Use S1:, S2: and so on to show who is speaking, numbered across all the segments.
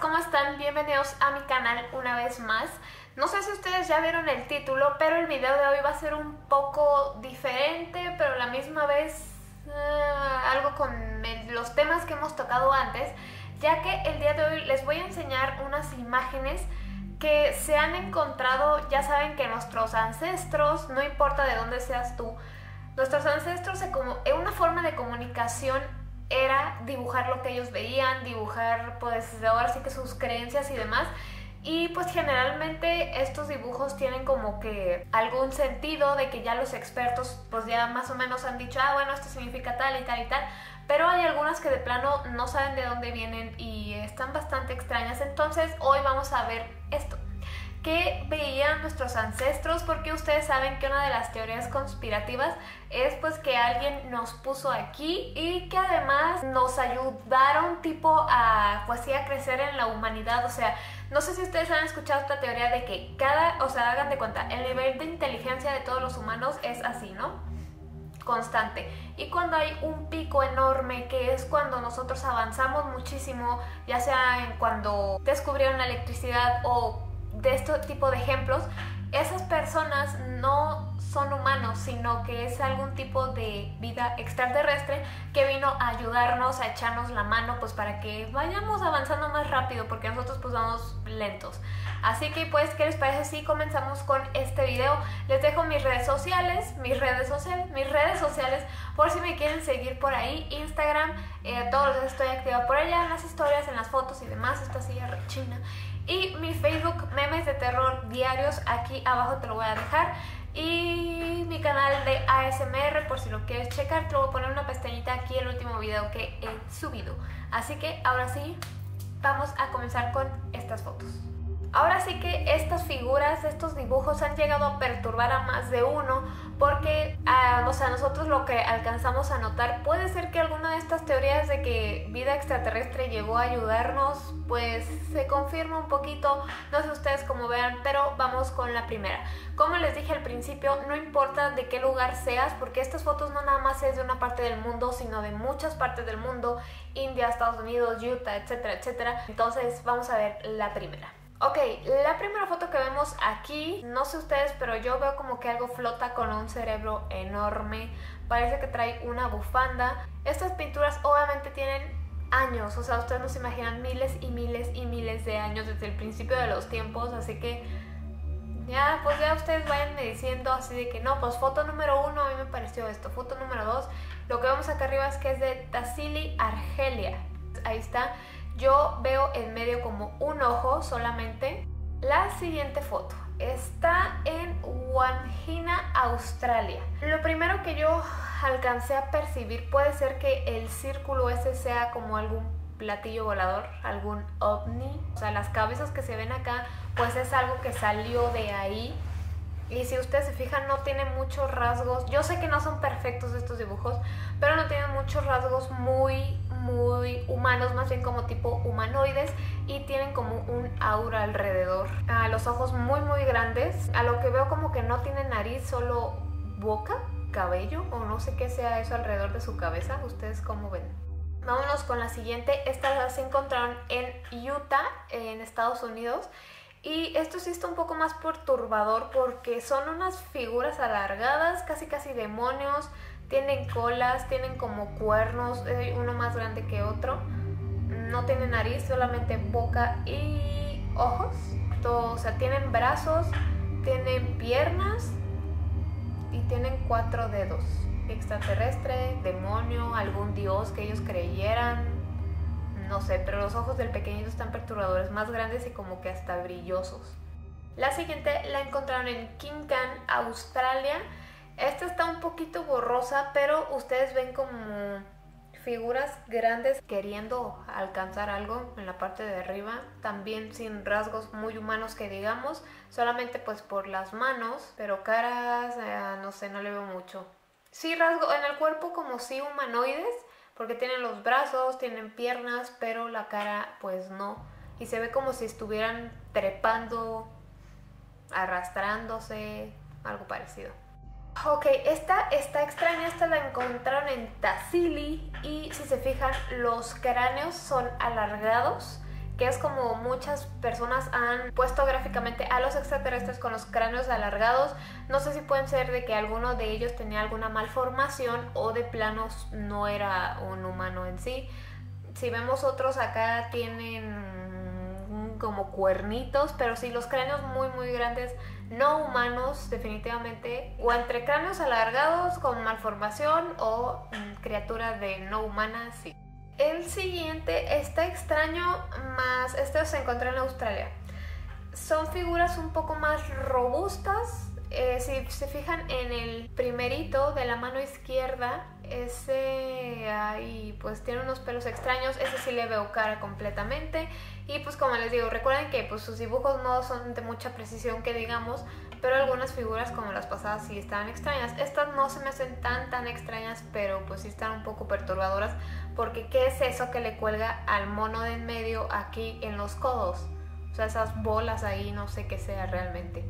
S1: ¿cómo están? Bienvenidos a mi canal una vez más. No sé si ustedes ya vieron el título, pero el video de hoy va a ser un poco diferente, pero a la misma vez uh, algo con los temas que hemos tocado antes, ya que el día de hoy les voy a enseñar unas imágenes que se han encontrado, ya saben que nuestros ancestros, no importa de dónde seas tú, nuestros ancestros, como, una forma de comunicación era dibujar lo que ellos veían, dibujar pues ahora sí que sus creencias y demás. Y pues generalmente estos dibujos tienen como que algún sentido de que ya los expertos pues ya más o menos han dicho, ah bueno, esto significa tal y tal y tal. Pero hay algunas que de plano no saben de dónde vienen y están bastante extrañas. Entonces hoy vamos a ver esto que veían nuestros ancestros porque ustedes saben que una de las teorías conspirativas es pues que alguien nos puso aquí y que además nos ayudaron tipo a pues a crecer en la humanidad, o sea, no sé si ustedes han escuchado esta teoría de que cada, o sea, hagan de cuenta, el nivel de inteligencia de todos los humanos es así, ¿no? constante. Y cuando hay un pico enorme, que es cuando nosotros avanzamos muchísimo, ya sea en cuando descubrieron la electricidad o de este tipo de ejemplos, esas personas no son humanos, sino que es algún tipo de vida extraterrestre que vino a ayudarnos, a echarnos la mano, pues para que vayamos avanzando más rápido, porque nosotros pues vamos lentos. Así que pues, ¿qué les parece si comenzamos con este video? Les dejo mis redes sociales, mis redes sociales, mis redes sociales, por si me quieren seguir por ahí, Instagram, eh, todos estoy activa por allá, en las historias, en las fotos y demás, esta silla rechina. Y mi Facebook, diarios, aquí abajo te lo voy a dejar. Y mi canal de ASMR, por si lo quieres checar, te lo voy a poner una pestañita aquí el último video que he subido. Así que ahora sí, vamos a comenzar con estas fotos. Ahora sí que estas figuras, estos dibujos han llegado a perturbar a más de uno porque, o sea, nosotros lo que alcanzamos a notar puede ser que alguna de estas teorías de que vida extraterrestre llegó a ayudarnos, pues se confirma un poquito, no sé ustedes cómo vean, pero vamos con la primera. Como les dije al principio, no importa de qué lugar seas, porque estas fotos no nada más es de una parte del mundo, sino de muchas partes del mundo, India, Estados Unidos, Utah, etcétera, etcétera. Entonces vamos a ver la primera. Ok, la primera foto que vemos aquí, no sé ustedes, pero yo veo como que algo flota con un cerebro enorme. Parece que trae una bufanda. Estas pinturas obviamente tienen años, o sea, ustedes no se imaginan miles y miles y miles de años desde el principio de los tiempos, así que ya, pues ya ustedes vayan diciendo así de que no, pues foto número uno a mí me pareció esto, foto número dos, lo que vemos acá arriba es que es de Tassili Argelia, ahí está, yo veo en medio como un ojo solamente. La siguiente foto está en Wanhina, Australia. Lo primero que yo alcancé a percibir puede ser que el círculo ese sea como algún platillo volador, algún ovni. O sea, las cabezas que se ven acá, pues es algo que salió de ahí. Y si ustedes se fijan, no tiene muchos rasgos. Yo sé que no son perfectos estos dibujos, pero no tienen muchos rasgos muy muy humanos, más bien como tipo humanoides y tienen como un aura alrededor. los ojos muy muy grandes, a lo que veo como que no tiene nariz, solo boca, cabello o no sé qué sea eso alrededor de su cabeza. ¿Ustedes cómo ven? Vámonos con la siguiente. Estas se encontraron en Utah, en Estados Unidos. Y esto sí está un poco más perturbador porque son unas figuras alargadas, casi casi demonios, tienen colas, tienen como cuernos, uno más grande que otro. No tienen nariz, solamente boca y ojos. o sea, tienen brazos, tienen piernas y tienen cuatro dedos. Extraterrestre, demonio, algún dios que ellos creyeran. No sé, pero los ojos del pequeñito están perturbadores, más grandes y como que hasta brillosos. La siguiente la encontraron en Kinkan, Australia. Esta está un poquito borrosa, pero ustedes ven como figuras grandes queriendo alcanzar algo en la parte de arriba, también sin rasgos muy humanos que digamos, solamente pues por las manos, pero caras, eh, no sé, no le veo mucho. Sí rasgo en el cuerpo como sí humanoides, porque tienen los brazos, tienen piernas, pero la cara pues no. Y se ve como si estuvieran trepando, arrastrándose, algo parecido. Ok, esta está extraña, esta la encontraron en Tassili y si se fijan los cráneos son alargados, que es como muchas personas han puesto gráficamente a los extraterrestres con los cráneos alargados. No sé si pueden ser de que alguno de ellos tenía alguna malformación o de planos no era un humano en sí. Si vemos otros acá tienen como cuernitos, pero sí los cráneos muy muy grandes, no humanos definitivamente, o entre cráneos alargados con malformación o mm, criaturas de no humanas, sí. El siguiente está extraño, más este se encontró en Australia. Son figuras un poco más robustas. Eh, si se fijan en el primerito de la mano izquierda, ese ahí pues tiene unos pelos extraños. Ese sí le veo cara completamente. Y pues como les digo, recuerden que pues sus dibujos no son de mucha precisión que digamos, pero algunas figuras como las pasadas sí estaban extrañas. Estas no se me hacen tan tan extrañas, pero pues sí están un poco perturbadoras porque ¿qué es eso que le cuelga al mono de en medio aquí en los codos? O sea, esas bolas ahí, no sé qué sea realmente.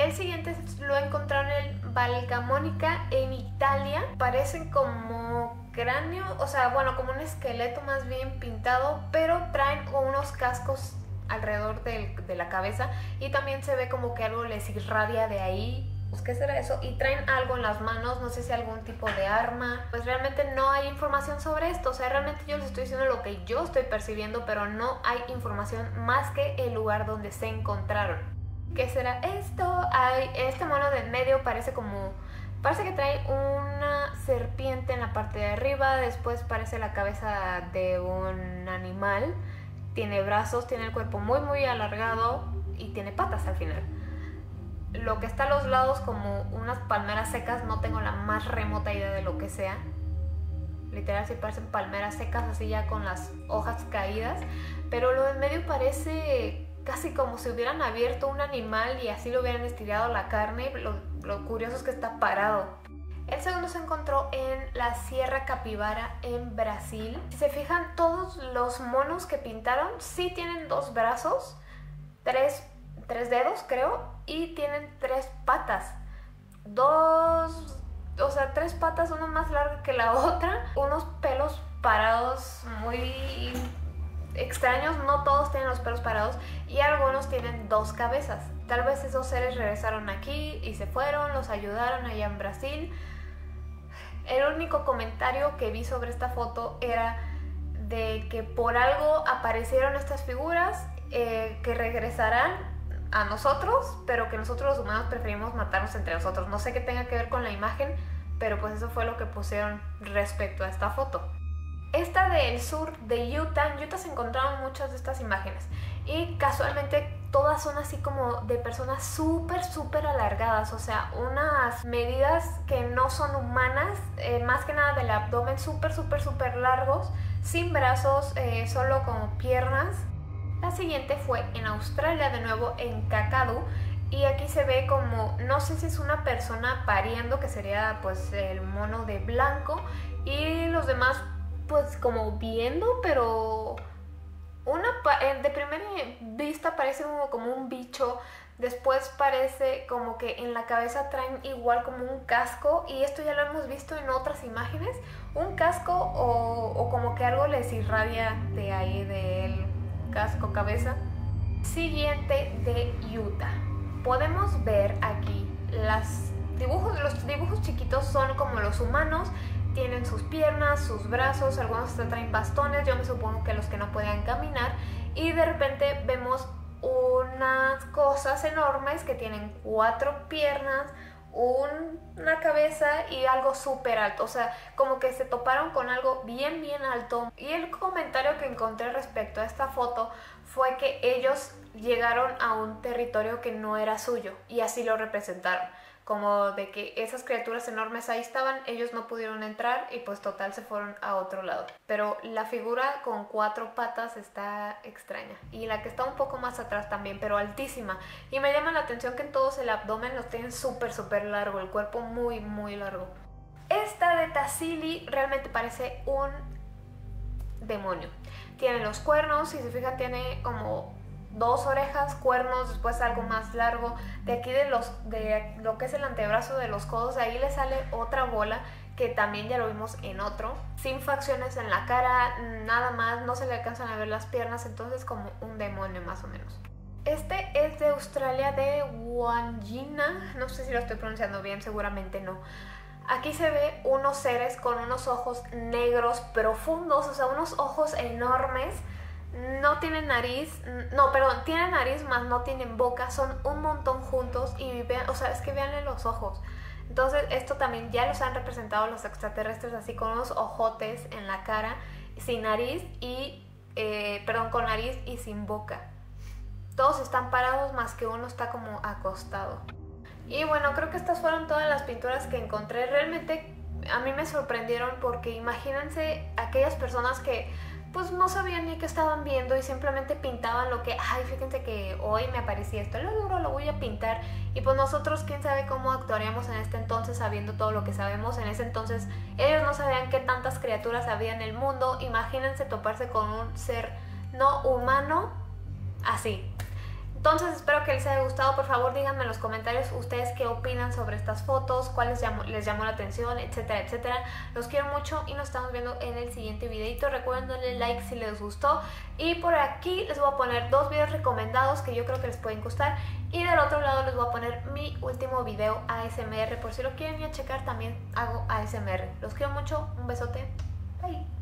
S1: El siguiente lo encontraron en Valgamónica en Italia. Parecen como cráneo, o sea, bueno, como un esqueleto más bien pintado, pero traen unos cascos alrededor de, la cabeza y también se ve como que algo les irradia de ahí pues, ¿qué será eso? Y traen algo en las manos, no sé si algún tipo de arma. Pues realmente no hay información sobre esto, o sea, realmente yo les estoy diciendo lo que yo estoy percibiendo, pero no hay información más que el lugar donde se encontraron. ¿Qué será esto? Hay, este mono de medio parece como... Parece que trae una serpiente en la parte de arriba, después parece la cabeza de un animal tiene brazos, tiene el cuerpo muy muy alargado y tiene patas al final. Lo que está a los lados como unas palmeras secas, no tengo la más remota idea de lo que sea. Literal si parecen palmeras secas así ya con las hojas caídas, pero lo de medio parece casi como si hubieran abierto un animal y así lo hubieran estirado la carne. Lo, curioso es que está parado. El segundo se encontró en la Sierra Capibara en Brasil. Si se fijan, todos los monos que pintaron sí tienen dos brazos, tres, tres dedos creo, y tienen tres patas. Dos, o sea, tres patas, una más larga que la otra, unos pelos parados muy extraños, no todos tienen los pelos parados y algunos tienen dos cabezas. Tal vez esos seres regresaron aquí y se fueron, los ayudaron allá en Brasil el único comentario que vi sobre esta foto era de que por algo aparecieron estas figuras eh, que regresarán a nosotros, pero que nosotros los humanos preferimos matarnos entre nosotros. No sé qué tenga que ver con la imagen, pero pues eso fue lo que pusieron respecto a esta foto. Del sur de Utah, en Utah se encontraron muchas de estas imágenes y casualmente todas son así como de personas súper, súper alargadas, o sea, unas medidas que no son humanas, eh, más que nada del abdomen súper, súper, súper largos, sin brazos, eh, solo como piernas. La siguiente fue en Australia, de nuevo en Kakadu, y aquí se ve como, no sé si es una persona pariendo, que sería pues el mono de blanco, y los demás pues como viendo, pero una eh, de primera vista parece como, un bicho, después parece como que en la cabeza traen igual como un casco y esto ya lo hemos visto en otras imágenes, un casco o, como que algo les irradia de ahí del casco cabeza. Siguiente de Utah. Podemos ver aquí las dibujos, los dibujos chiquitos son como los humanos tienen sus piernas, sus brazos, algunos traen bastones, yo me supongo que los que no puedan caminar, y de repente vemos unas cosas enormes que tienen cuatro piernas, una cabeza y algo súper alto, o sea, como que se toparon con algo bien, bien alto. Y el comentario que encontré respecto a esta foto fue que ellos llegaron a un territorio que no era suyo y así lo representaron como de que esas criaturas enormes ahí estaban, ellos no pudieron entrar y pues total se fueron a otro lado. Pero la figura con cuatro patas está extraña y la que está un poco más atrás también, pero altísima. Y me llama la atención que en todos el abdomen los tienen súper, súper largo, el cuerpo muy, muy largo. Esta de Tassili realmente parece un demonio. Tiene los cuernos, si se fijan tiene como dos orejas, cuernos, después algo más largo. De aquí de, los, de lo que es el antebrazo de los codos, de ahí le sale otra bola que también ya lo vimos en otro, sin facciones en la cara, nada más, no se le alcanzan a ver las piernas, entonces como un demonio más o menos. Este es de Australia, de Wangina, no sé si lo estoy pronunciando bien, seguramente no. Aquí se ve unos seres con unos ojos negros profundos, o sea, unos ojos enormes. No tienen nariz, no, perdón, tienen nariz, más no tienen boca, son un montón juntos y vean, o sea, es que veanle los ojos. Entonces, esto también ya los han representado los extraterrestres así con unos ojotes en la cara, sin nariz y, eh, perdón, con nariz y sin boca. Todos están parados más que uno está como acostado. Y bueno, creo que estas fueron todas las pinturas que encontré. Realmente a mí me sorprendieron porque imagínense aquellas personas que pues no sabían ni qué estaban viendo y simplemente pintaban lo que, ay, fíjense que hoy me aparecía esto, lo duro lo voy a pintar. Y pues nosotros, quién sabe cómo actuaríamos en este entonces sabiendo todo lo que sabemos. En ese entonces ellos no sabían qué tantas criaturas había en el mundo. Imagínense toparse con un ser no humano así. Entonces espero que les haya gustado, por favor díganme en los comentarios ustedes qué opinan sobre estas fotos, cuáles les llamó la atención, etcétera, etcétera. Los quiero mucho y nos estamos viendo en el siguiente videito. Recuerden darle like si les gustó. Y por aquí les voy a poner dos videos recomendados que yo creo que les pueden gustar. Y del otro lado les voy a poner mi último video ASMR, por si lo quieren ir a checar también hago ASMR. Los quiero mucho, un besote, bye.